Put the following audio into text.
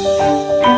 Música